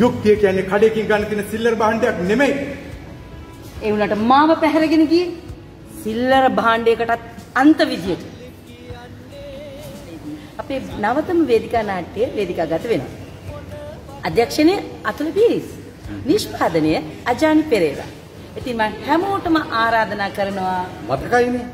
යුක්තිය කියන්නේ කඩේකින් ගන්න තියෙන සිල්ලර් භාණ්ඩයක් නෙමෙයි. ඒ වුණාට මාව පැහැරගෙන ගියේ සිල්ලර භාණ්ඩයකටත් අන්ත විදියට. අපේ නවතම වේදිකා නාට්‍ය වේදිකාගත වෙනවා. අධ්‍යක්ෂණය අතුල පීරිස්. නිෂ්පාදනය අජානි පෙරේරා. ඉතින් මම හැමෝටම ආරාධනා කරනවා මතකයිනේ